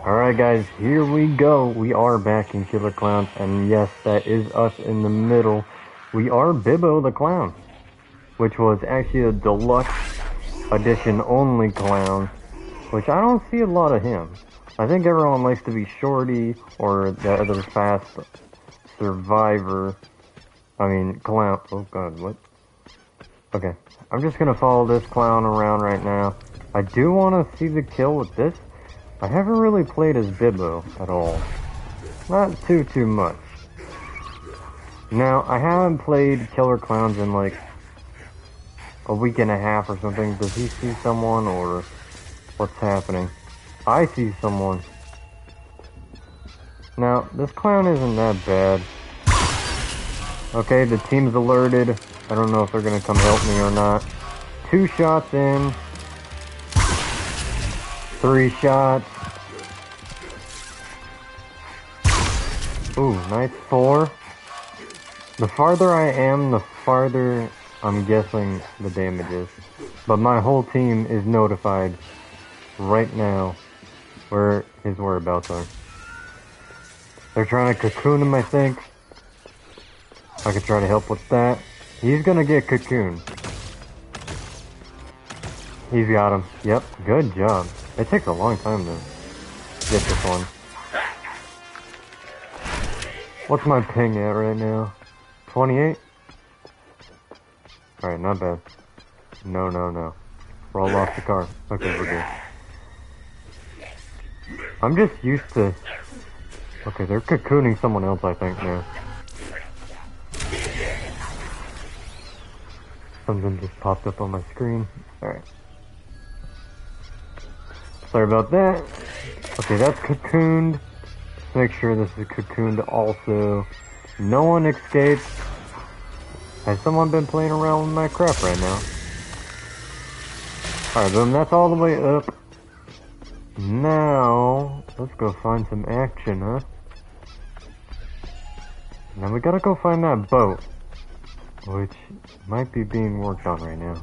Alright guys, here we go. We are back in Killer Klowns, and yes, that is us in the middle. We are Bibbo the Clown, which was actually a deluxe edition only clown, which I don't see a lot of him. I think everyone likes to be Shorty or the other fast survivor. I mean, clown. Oh god, what? Okay, I'm just gonna follow this clown around right now. I do want to see the kill with this. I haven't really played as Bibbo at all. Not too, too much. Now, I haven't played Killer Klowns in like a week and a half or something. Does he see someone or what's happening? I see someone. Now, this clown isn't that bad. Okay, the team's alerted. I don't know if they're gonna come help me or not. Two shots in. Three shots. Ooh, nice four. The farther I am, the farther I'm guessing the damage is. But my whole team is notified right now where his whereabouts are. They're trying to cocoon him, I think. I could try to help with that. He's gonna get cocooned. He's got him. Yep, good job. It takes a long time to get this one. What's my ping at right now? 28? Alright, not bad. No, no, no. Roll off the car. Okay, we're good. I'm just used to... Okay, they're cocooning someone else, I think, now. Something just popped up on my screen. Alright. Sorry about that. Okay, that's cocooned. Make sure this is cocooned also. No one escapes. Has someone been playing around with my crap right now? Alright, boom, that's all the way up. Now, let's go find some action, huh? Now we gotta go find that boat. Which might be being worked on right now.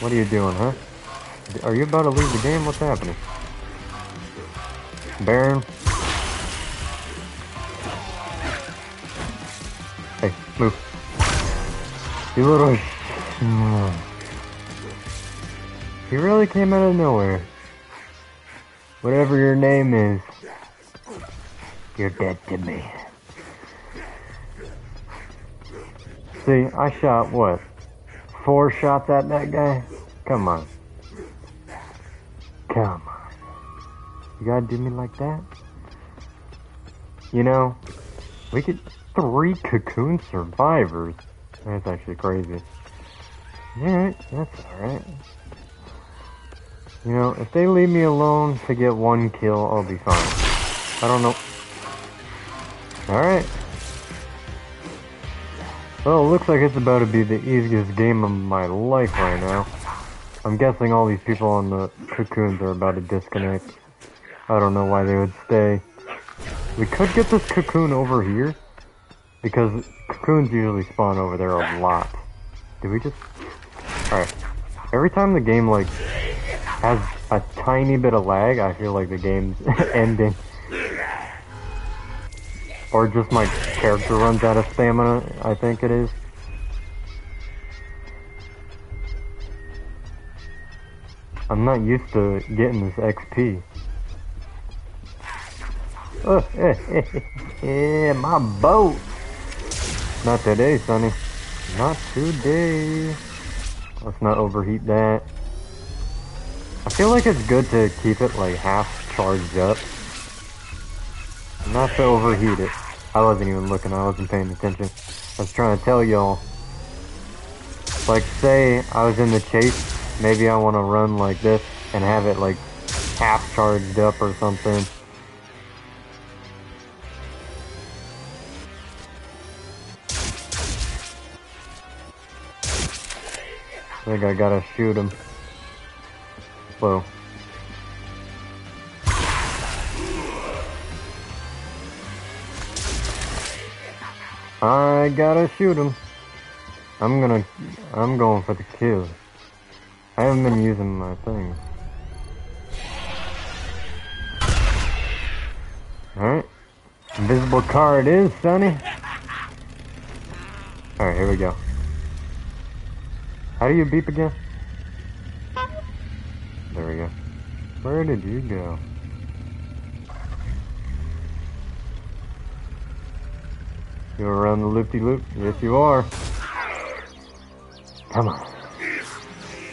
What are you doing, huh? Are you about to leave the game? What's happening? Baron? Hey, move. You little... He really came out of nowhere. Whatever your name is, you're dead to me. See, I shot what? Four shots at that guy? Come on. Come on. You gotta do me like that? You know, we get three cocoon survivors. That's actually crazy. Yeah, that's alright. You know, if they leave me alone to get one kill, I'll be fine. I don't know. Alright. Well, it looks like it's about to be the easiest game of my life right now. I'm guessing all these people on the cocoons are about to disconnect. I don't know why they would stay. We could get this cocoon over here. Because cocoons usually spawn over there a lot. Did we just... Alright. Every time the game, like, has a tiny bit of lag, I feel like the game's ending. Or just my character runs out of stamina, I think it is. I'm not used to getting this XP. Oh, yeah, my boat. Not today, Sonny. Not today. Let's not overheat that. I feel like it's good to keep it like half charged up. Not to overheat it. I wasn't even looking, I wasn't paying attention. I was trying to tell y'all. Like say I was in the chase maybe I want to run like this and have it like half charged up or something. think I gotta shoot him. Whoa. I gotta shoot him. I'm gonna, I'm going for the kill. I haven't been using my thing. Alright. Invisible car it is, Sonny. Alright, here we go. How do you beep again? There we go. Where did you go? You around the loopy-loop? Yes, you are. Come on.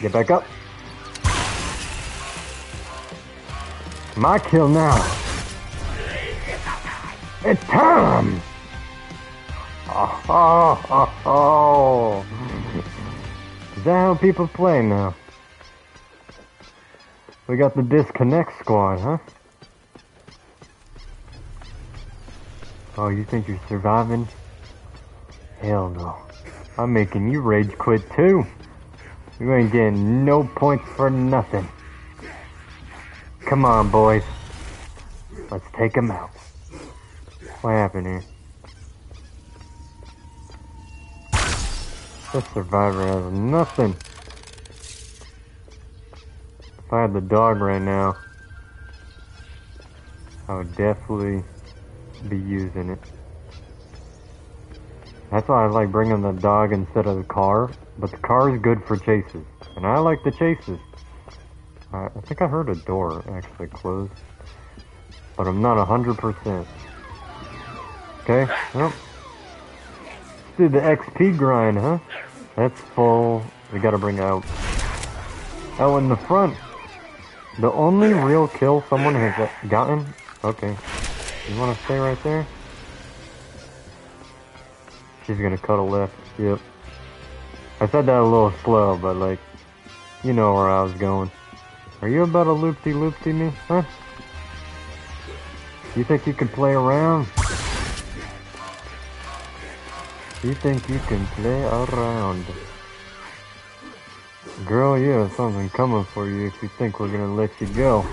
Get back up. My kill now. It's time! Oh, oh, oh, oh. Is that how people play now? We got the disconnect squad, huh? Oh, you think you're surviving? Hell no. I'm making you rage quit too. You ain't getting no points for nothing. Come on, boys. Let's take him out. What happened here? This survivor has nothing. If I had the dog right now, I would definitely be using it. That's why I like bringing the dog instead of the car. But the car is good for chases. And I like the chases. I, I think I heard a door actually close. But I'm not 100%. Okay, well. Do the XP grind, huh? That's full. We gotta bring out. Oh, in the front. The only real kill someone has gotten. Okay. You wanna stay right there? She's gonna cut a left. Yep. I said that a little slow, but like, you know where I was going. Are you about to loop-de-loop-de me, huh? You think you can play around? You think you can play around? Girl, you have something coming for you if you think we're gonna let you go.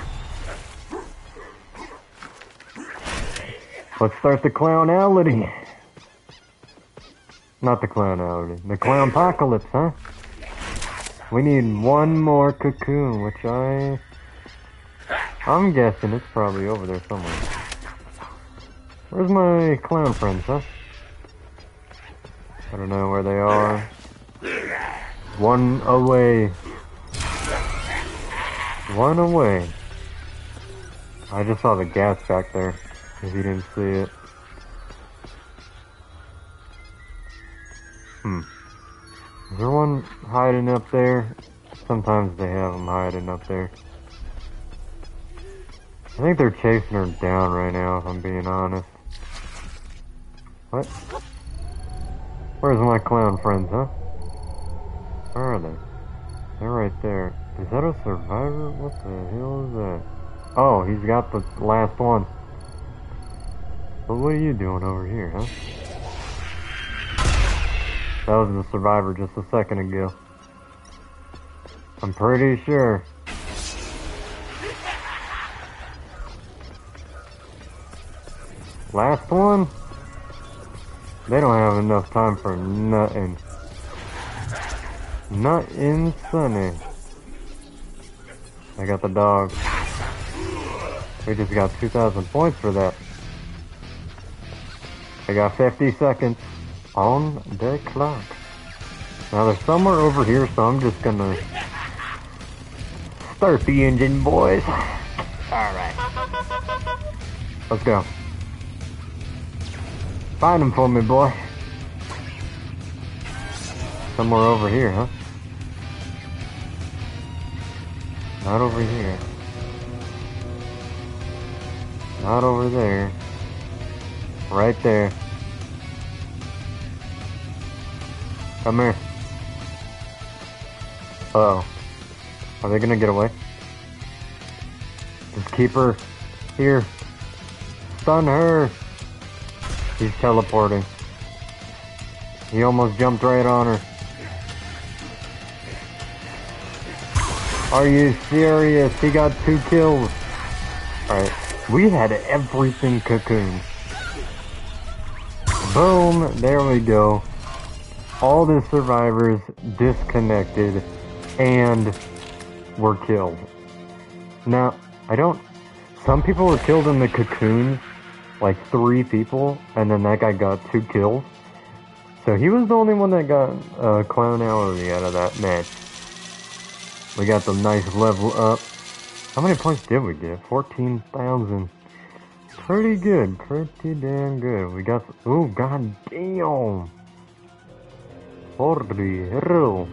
Let's start the Klownality. Not the Klownality. The clown apocalypse, huh? We need one more cocoon, which I... I'm guessing it's probably over there somewhere. Where's my clown friends, huh? I don't know where they are. One away. One away. I just saw the gas back there, if you didn't see it. Hmm. Is there one hiding up there? Sometimes they have them hiding up there. I think they're chasing her down right now, if I'm being honest. What? Where's my clown friends, huh? Where are they? They're right there. Is that a survivor? What the hell is that? Oh, he's got the last one. But what are you doing over here, huh? That was the survivor just a second ago. I'm pretty sure. Last one? They don't have enough time for nothing. Not in sunny. I got the dog. We just got 2,000 points for that. I got 50 seconds on the clock. Now they're somewhere over here, so I'm just gonna start the engine, boys. Alright. Let's go. Find him for me, boy. Somewhere over here, huh? Not over here. Not over there. Right there. Come here. Uh oh. Are they gonna get away? Just keep her here. Stun her. He's teleporting. He almost jumped right on her. Are you serious? He got two kills. Alright. We had everything cocoon. Boom. There we go. All the survivors disconnected and were killed. Now, I don't... Some people were killed in the cocoons, like three people, and then that guy got two kills. So he was the only one that got uh, Klownality out of that match. We got the nice level up. How many points did we get? 14,000. Pretty good. Pretty damn good. We got... Oh, god damn. Holy hell.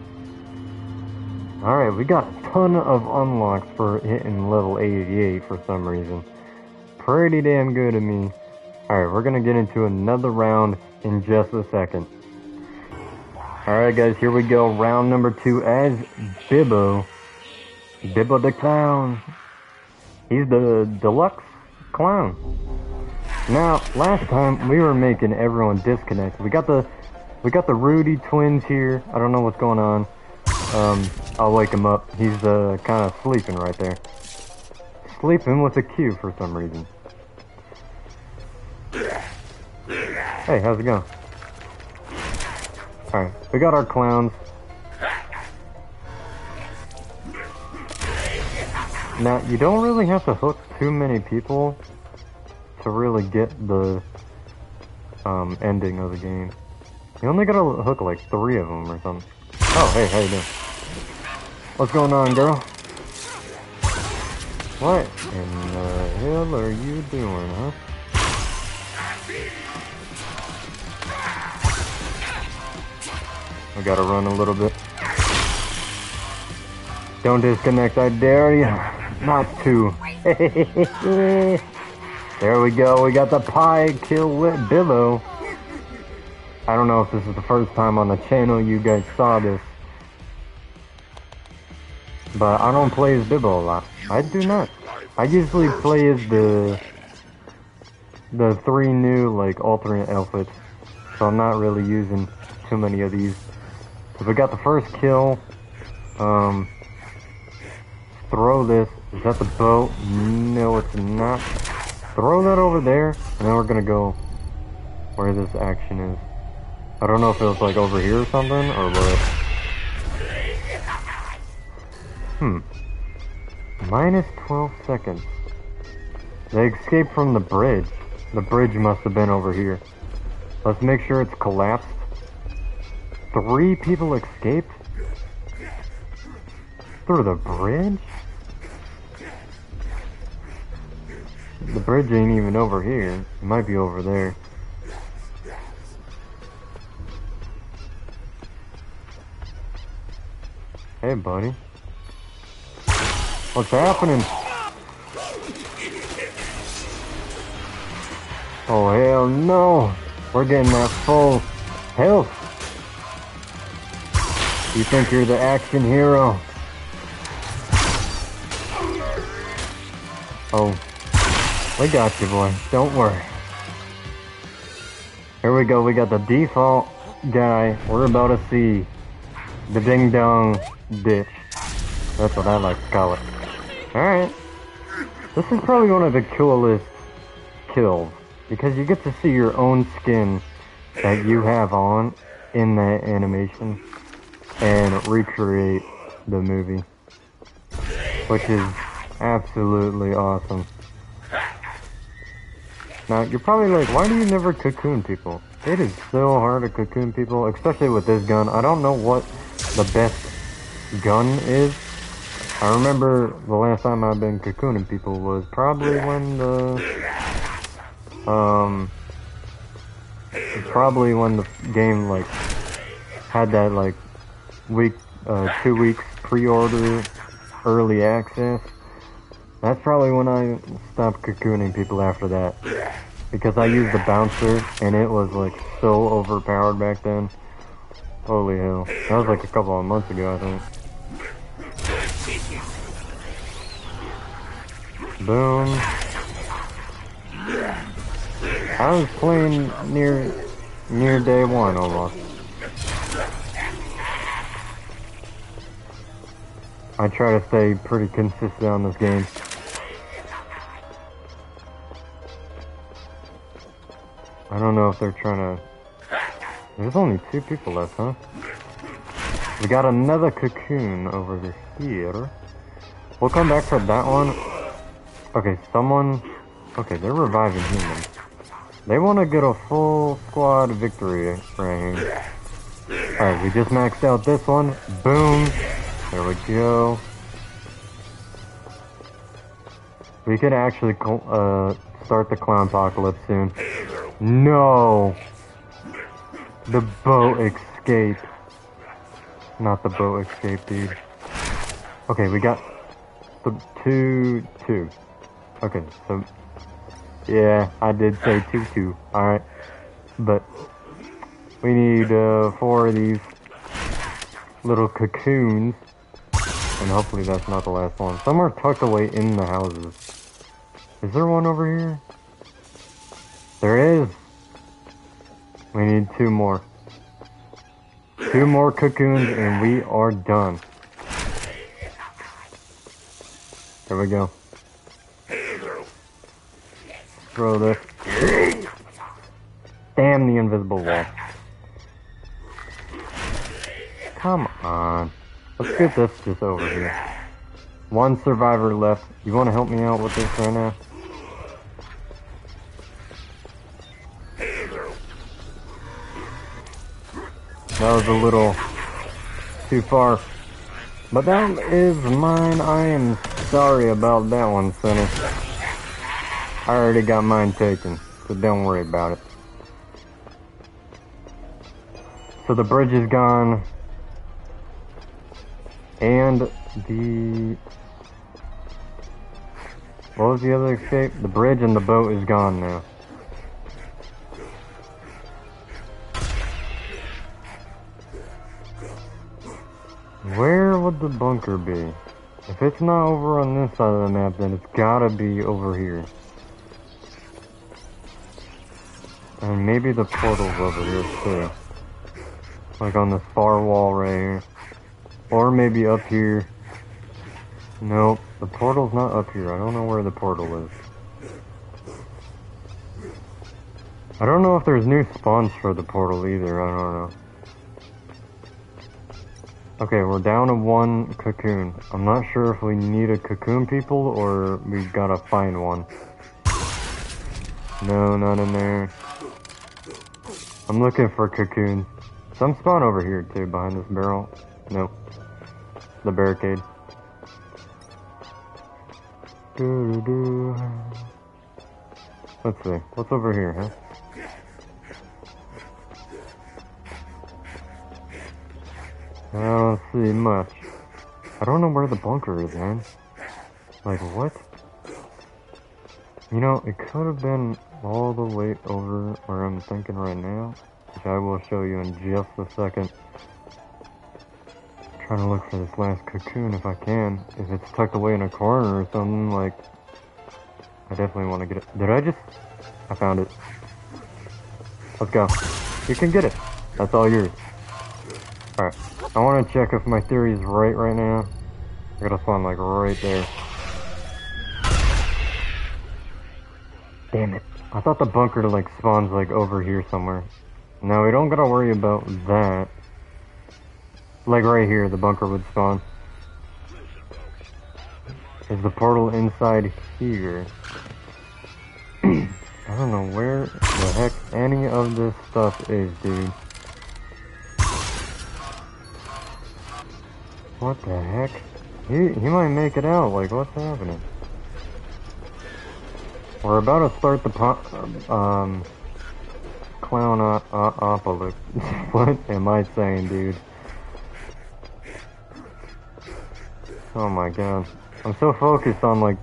Alright, we got a ton of unlocks for hitting level 88 for some reason. Pretty damn good to me. Alright, we're gonna get into another round in just a second. Alright guys, here we go. Round number two as Bibbo. Bibbo the Clown. He's the deluxe clown. Now, last time we were making everyone disconnect. We got the we got the Rudy twins here. I don't know what's going on. Um, I'll wake him up. He's uh, kind of sleeping right there. Sleeping with a Q for some reason. Hey, how's it going? Alright, we got our clowns. Now, you don't really have to hook too many people to really get the um, ending of the game. You only gotta hook like three of them or something. Oh, hey, how you doing? What's going on, girl? What in the uh, hell are you doing, huh? I gotta run a little bit. Don't disconnect, I dare you not to. there we go, we got the pie kill with Bibbo. I don't know if this is the first time on the channel you guys saw this. But I don't play as Bibbo a lot. I do not. I usually play as the the three new like alternate outfits. So I'm not really using too many of these. So I got the first kill. Um throw this. Is that the boat? No, it's not. Throw that over there, and then we're gonna go where this action is. I don't know if it was like over here or something, or what. Hmm. Minus 12 seconds. They escaped from the bridge. The bridge must have been over here. Let's make sure it's collapsed. Three people escaped? Through the bridge? The bridge ain't even over here. It might be over there. Hey, buddy. What's happening? Oh, hell no. We're getting that full health. You think you're the action hero? Oh, we got you, boy. Don't worry. Here we go. We got the default guy. We're about to see the ding dong ditch. That's what I like to call it. Alright. This is probably one of the coolest kills. Because you get to see your own skin that you have on in that animation. And recreate the movie. Which is absolutely awesome. Now, you're probably like, why do you never cocoon people? It is so hard to cocoon people, especially with this gun. I don't know what the best gun is. I remember the last time I've been cocooning people was probably when the, um, probably when the game, like, had that, like, week, uh, two weeks pre-order early access. That's probably when I stopped cocooning people after that. Because I used the bouncer, and it was like so overpowered back then. Holy hell. That was like a couple of months ago, I think. Boom. I was playing near near day one almost. I try to stay pretty consistent on this game. I don't know if they're trying to... There's only two people left, huh? We got another cocoon over here. We'll come back for that one. Okay, someone... Okay, they're reviving humans. They want to get a full squad victory right here. Alright, we just maxed out this one. Boom. There we go. We could actually uh, start the clown apocalypse soon. No! The boat escaped. Not the boat escape, dude. Okay, we got the two, two. Okay, so, yeah, I did say two, two. Alright. But, we need uh, four of these little cocoons. And hopefully that's not the last one. Some are tucked away in the houses. Is there one over here? There is. We need two more. Two more cocoons and we are done. There we go. Throw this. Damn the invisible wall. Come on. Let's get this just over here. One survivor left. You want to help me out with this right now? That was a little too far. But that is mine. I am sorry about that one, Sonny. I already got mine taken, so don't worry about it. So the bridge is gone. And the... What was the other shape? The bridge and the boat is gone now. Where would the bunker be? If it's not over on this side of the map, then it's gotta be over here. And maybe the portal's over here too. Like on this far wall right here. Or maybe up here. Nope, the portal's not up here. I don't know where the portal is. I don't know if there's new spawns for the portal either. I don't know. Okay, we're down to one cocoon. I'm not sure if we need a cocoon people or we gotta find one. No, not in there. I'm looking for cocoons. Some spawn over here too, behind this barrel. Nope. The barricade. Let's see. What's over here, huh? I don't see much. I don't know where the bunker is, man. Like, what? You know, it could have been all the way over where I'm thinking right now, which I will show you in just a second. I'm trying to look for this last cocoon if I can. If it's tucked away in a corner or something, like, I definitely want to get it. Did I just? I found it. Let's go. You can get it. That's all yours. Alright. I want to check if my theory is right right now. I gotta spawn like right there. Damn it. I thought the bunker like spawns like over here somewhere. No, we don't gotta worry about that. Like right here, the bunker would spawn. Is the portal inside here? I don't know where the heck any of this stuff is, dude. What the heck? He, he might make it out, like what's happening? We're about to start the um, clown apocalypse. what am I saying, dude? Oh my god. I'm so focused on like,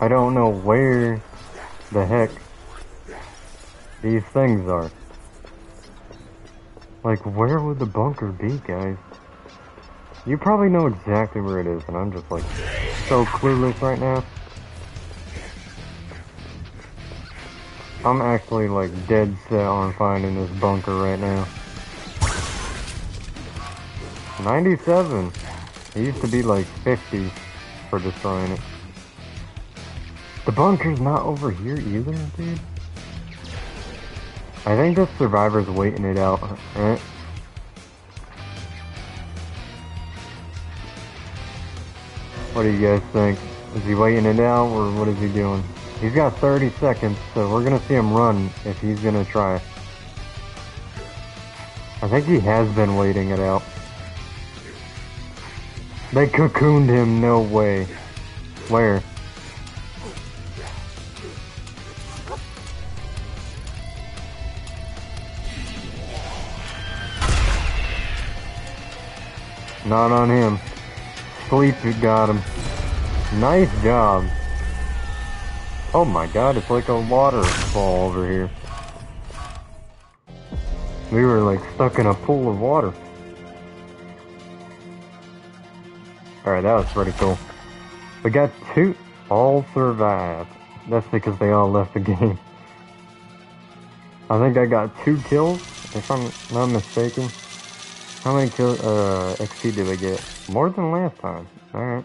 I don't know where the heck these things are. Like, where would the bunker be, guys? You probably know exactly where it is, and I'm just like so clueless right now. I'm actually like dead set on finding this bunker right now. 97. It used to be like 50 for destroying it. The bunker's not over here either, dude. I think the survivor's waiting it out, right? What do you guys think? Is he waiting it out, or what is he doing? He's got 30 seconds, so we're gonna see him run if he's gonna try. I think he has been waiting it out. They cocooned him, no way. Where? Not on him. Sleep got him. Nice job. Oh my god, it's like a waterfall over here. We were like stuck in a pool of water. Alright, that was pretty cool. We got two, all survived. That's because they all left the game. I think I got two kills, if I'm not mistaken. How many kill, uh, XP did we get? More than last time. Alright.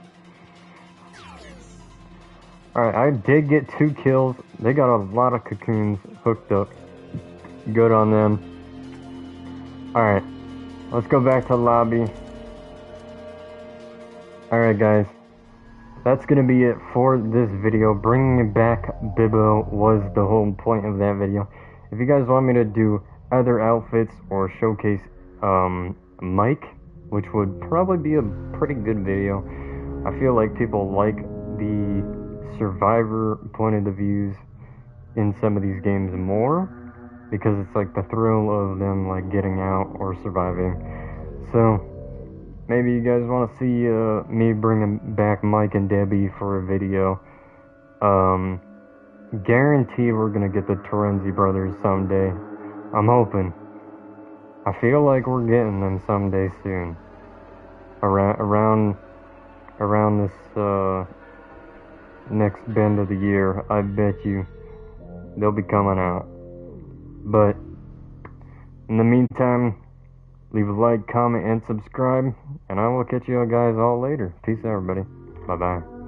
Alright, I did get two kills. They got a lot of cocoons hooked up. Good on them. Alright. Let's go back to lobby. Alright guys, that's gonna be it for this video. Bringing back Bibbo was the whole point of that video. If you guys want me to do other outfits or showcase um, Mike, which would probably be a pretty good video. I feel like people like the survivor point of the views in some of these games more because it's like the thrill of them like getting out or surviving. So maybe you guys want to see uh, me bringing back Mike and Debbie for a video. Um, guarantee we're gonna get the Terenzi brothers someday. I'm hoping. I feel like we're getting them someday soon. Around around around this uh, next bend of the year, I bet you they'll be coming out. But in the meantime, Leave a like, comment, and subscribe. And I will catch you guys all later. Peace out, everybody. Bye-bye.